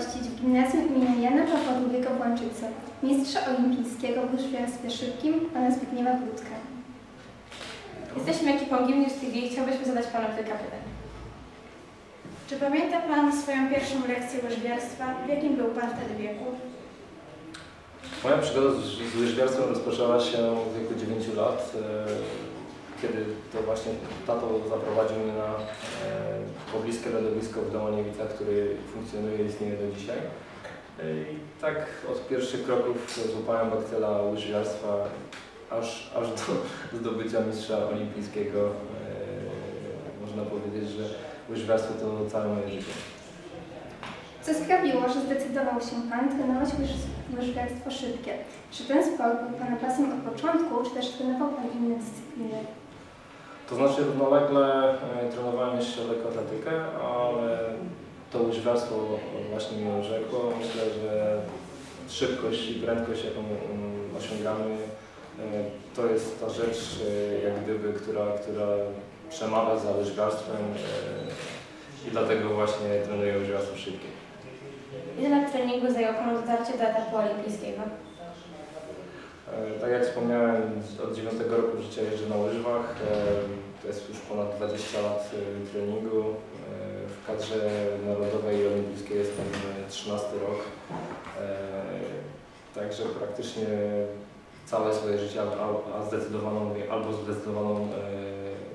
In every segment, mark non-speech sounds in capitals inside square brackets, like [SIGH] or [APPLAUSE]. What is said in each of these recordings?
gościć w gimnazjum imienia Jana Pawła II w Łączycy mistrza olimpijskiego w łyżwiarstwie szybkim pana Zbigniewa Wódka. Jesteśmy ekipą Gimnius TV i chciałbyśmy zadać Panu kilka pytań. Czy pamięta Pan swoją pierwszą lekcję łyżwiarstwa? W jakim był Pan wtedy wieku? Moja przygoda z, z łyżwiarstwem rozpoczęła się w wieku 9 lat, e, kiedy to właśnie tato zaprowadził mnie na e, pobliskie lodowisko w Domaniewicach, które funkcjonuje i istnieje do dzisiaj. E, I tak od pierwszych kroków złapałem bakcyla łyżwiarstwa, aż, aż do [LAUGHS] zdobycia mistrza olimpijskiego. E, można powiedzieć, że łyżwiarstwo to całe moje życie. Co sprawiło, że zdecydował się Pan trenować łyż- łyżwiarstwo szybkie? Czy ten sport był Pana od początku, czy też trenował Pan inne dyscypliny? To znaczy równolegle e, trenowałem jeszcze lekkoatletykę, ale to łyżwiarstwo właśnie mnie urzekło. Myślę, że szybkość i prędkość, jaką mm, osiągamy, e, to jest ta rzecz, e, jak gdyby, która, która przemawia za łyżwiarstwem i dlatego właśnie trenuję łyżwiarstwo szybkie. Ile lat treningu zajęło Panu dotarcie do etapu olimpijskiego? E, Tak jak wspomniałem, od 9 roku życia jeżdżę na łyżwach. E, To jest już ponad 20 lat e, treningu. W kadrze narodowej i olimpijskiej jestem e, 13 rok. Także praktycznie całe swoje życie, a- zdecydowaną, albo zdecydowaną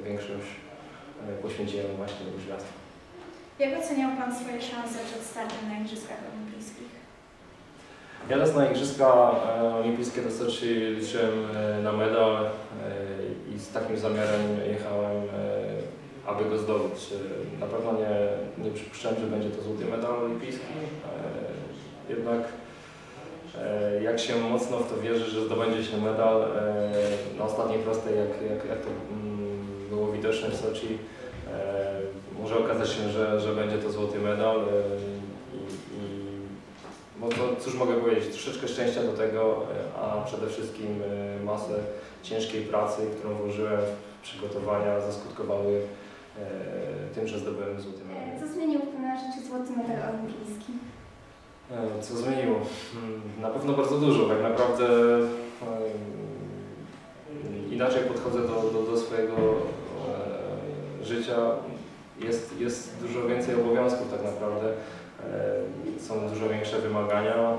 większość poświęciłem właśnie łyżwiarstwu. Jak oceniał Pan swoje szanse przed startem na Igrzyskach Olimpijskich? Jadąc na Igrzyska e, Olimpijskie to Soczi liczyłem e, na medal e, i z takim zamiarem jechałem, aby go zdobyć. Na pewno nie, nie przypuszczałem, że będzie to złoty medal olimpijski, jednak jak się mocno w to wierzy, że zdobędzie się medal na ostatniej prostej, jak, jak, jak to mm, było widoczne w Soczi, może okazać się, że, że będzie to złoty medal cóż mogę powiedzieć, troszeczkę szczęścia do tego, e, a przede wszystkim e, masę ciężkiej pracy, którą włożyłem w przygotowania, zaskutkowały e, tym, że zdobyłem złoty medal. Co zmienił w Pana życiu złoty medal olimpijski? Co zmieniło? Hmm, Na pewno bardzo dużo. Tak naprawdę inaczej podchodzę do, do, do swojego życia. Jest, jest dużo więcej obowiązków tak naprawdę. E, Są dużo większe wymagania. Mm,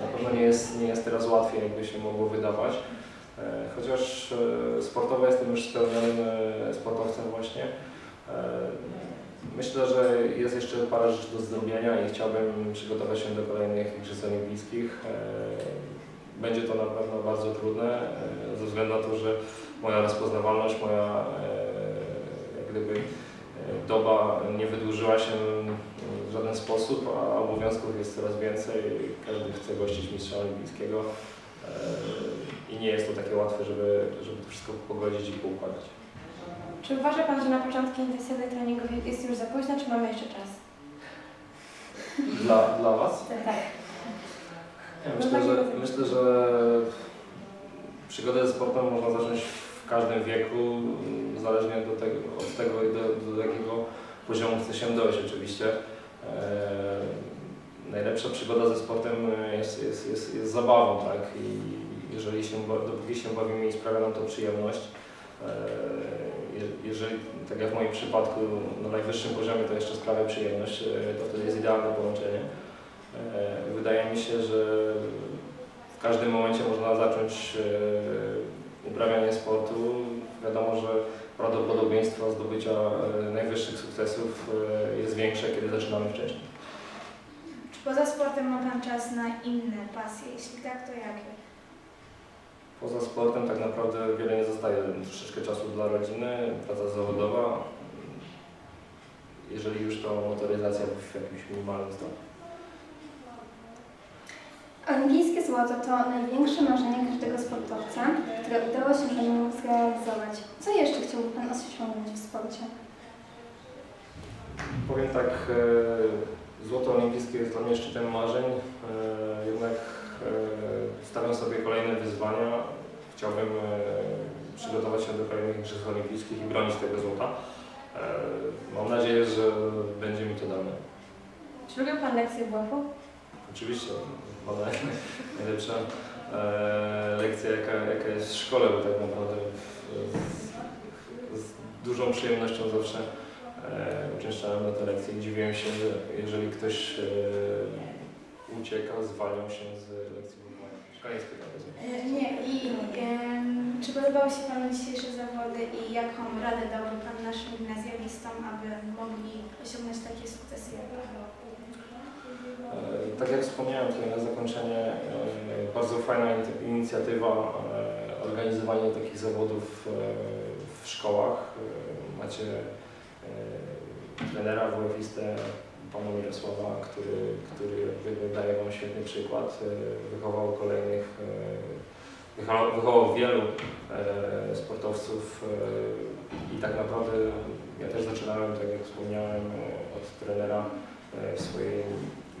Na pewno nie jest, nie jest teraz łatwiej, jakby się mogło wydawać. E, Chociaż e, sportowo jestem już spełnionym sportowcem właśnie. Myślę, że jest jeszcze parę rzeczy do zrobienia i chciałbym przygotować się do kolejnych Igrzysk Olimpijskich. Będzie to na pewno bardzo trudne, ze względu na to, że moja rozpoznawalność, moja jak gdyby doba nie wydłużyła się w żaden sposób, a obowiązków jest coraz więcej. Każdy chce gościć mistrza olimpijskiego e, i nie jest to takie łatwe, żeby, żeby to wszystko pogodzić i poukładać. Czy uważa Pan, że na początku intensywnych treningów jest już za późno, czy mamy jeszcze czas? Dla, dla Was? Tak. Ja No myślę, tak że, myślę, że przygodę ze sportem można zacząć w każdym wieku, zależnie do tego, od tego, do, do jakiego poziomu chce się dojść oczywiście. E, najlepsza przygoda ze sportem jest, jest, jest, jest zabawą, tak? I jeżeli się, dopóki się bawimy i sprawia nam to przyjemność, e, je- jeżeli, tak jak w moim przypadku, na najwyższym poziomie to jeszcze sprawia przyjemność, e, to wtedy jest idealne połączenie. Wydaje mi się, że w każdym momencie można zacząć uprawianie sportu. Prawdopodobieństwo zdobycia e, najwyższych sukcesów e, jest większe, kiedy zaczynamy wcześniej. Czy poza sportem ma Pan czas na inne pasje? Jeśli tak, to jakie? Poza sportem tak naprawdę wiele nie zostaje. Troszeczkę czasu dla rodziny, praca zawodowa. Jeżeli już to motoryzacja w jakimś minimalnym stopniu. Złoto to największe marzenie każdego sportowca, które udało się Panu zrealizować. Co jeszcze chciałby Pan osiągnąć w sporcie? Powiem tak, e, złoto olimpijskie jest dla mnie szczytem marzeń, e, jednak e, stawiam sobie kolejne wyzwania. Chciałbym przygotować się do kolejnych Igrzysk Olimpijskich i bronić tego złota. Mam nadzieję, że będzie mi to dane. Czy lubił Pan lekcje WF-u? Oczywiście, naj- najlepsza e, lekcja jaka, jaka jest w szkole, bo tak naprawdę z, z dużą przyjemnością zawsze e, uczęszczałem na te lekcje i dziwiłem się, że jeżeli ktoś e, ucieka, zwalniał się z lekcji wychowania. Koniec Nie, i em, czy podobały się Panu dzisiejsze zawody i jaką radę dałby Pan naszym gimnazjalistom, aby mogli osiągnąć takie sukcesy jak Pan? E, Tak jak wspomniałem tutaj na zakończenie, e, bardzo fajna in- inicjatywa e, organizowanie takich zawodów w szkołach. Macie trenera WF-istę, pana Mirosława, który, który daje wam świetny przykład. Wychował kolejnych, wychował, wielu sportowców i tak naprawdę ja też zaczynałem, tak jak wspomniałem, od trenera w swojej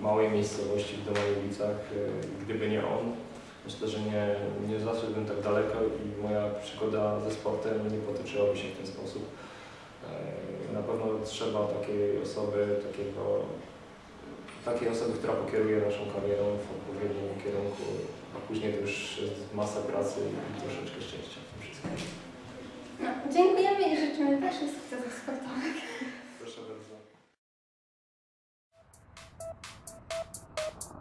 małej miejscowości w Domajowicach. E, Gdyby nie on, myślę, że nie, nie zaszedłbym tak daleko i moja przygoda ze sportem nie potoczyłaby się w ten sposób. E, Na pewno trzeba takiej osoby, takiego, takiej osoby, która pokieruje naszą karierą w odpowiednim kierunku, a później to już masa pracy i troszeczkę szczęścia you